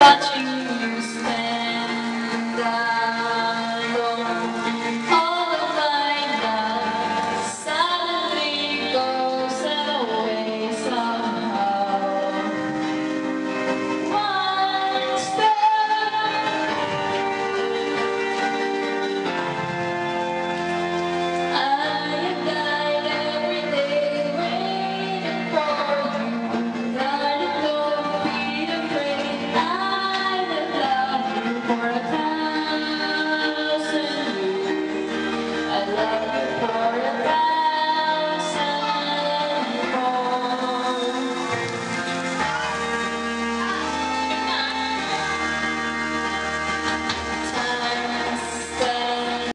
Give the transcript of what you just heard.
watching love you for